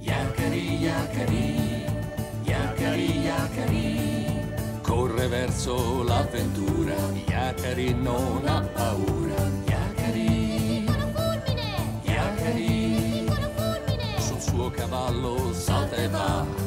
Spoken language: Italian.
Yakari, Yakari, Yakari, Yakari, corre verso l'avventura, Yakari non ha paura, Yakari. Yakari, sul suo cavallo salta e va.